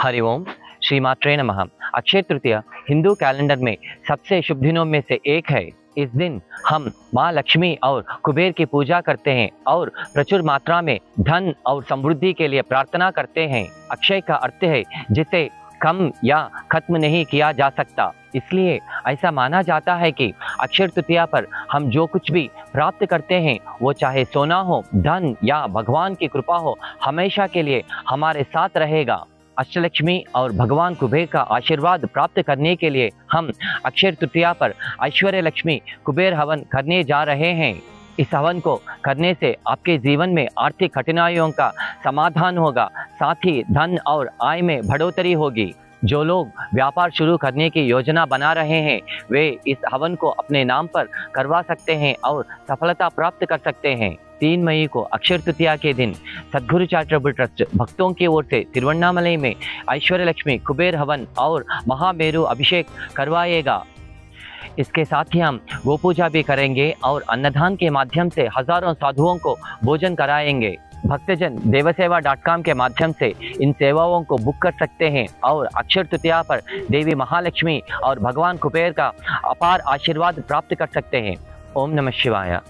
हरिओम श्री मात्रे नमः। अक्षय तृतीया, हिंदू कैलेंडर में सबसे शुभ दिनों में से एक है। इस दिन हम माँ लक्ष्मी और कुबेर की पूजा करते हैं और प्रचुर मात्रा में धन और समृद्धि के लिए प्रार्थना करते हैं। अक्षय का अर्थ है जिसे कम या खत्म नहीं किया जा सकता। इसलिए ऐसा माना जाता है कि अक्षय तृतीया पर हम जो कुछ भी प्राप्त करते हैं, वो चाहे सोना हो, धन या भगवान की कृपा हो, हमेशा के लिए हमारे साथ रहेगा। अष्टलक्ष्मी और भगवान कुबेर का आशीर्वाद प्राप्त करने के लिए हम अक्षय तृतीया पर ऐश्वर्य लक्ष्मी कुबेर हवन करने जा रहे हैं। इस हवन को करने से आपके जीवन में आर्थिक कठिनाइयों का समाधान होगा, साथ ही धन और आय में बढ़ोतरी होगी। जो लोग व्यापार शुरू करने की योजना बना रहे हैं, वे इस हवन को अपने नाम पर करवा सकते हैं और सफलता प्राप्त कर सकते हैं। तीन मई को अक्षय तृतीया के दिन सदगुरु चैरिटेबल ट्रस्ट भक्तों की ओर से तिरुवन्नामलई में ऐश्वर्य लक्ष्मी कुबेर हवन और महामेरु अभिषेक करवाएगा। इसके साथ ही हम गो पूजा भी करेंगे और अन्नदान के माध्यम से हज़ारों साधुओं को भोजन कराएँगे। भक्तजन देवसेवा डॉट कॉम के माध्यम से इन सेवाओं को बुक कर सकते हैं और अक्षर तृतीया पर देवी महालक्ष्मी और भगवान कुबेर का अपार आशीर्वाद प्राप्त कर सकते हैं। ओम नमः शिवाय।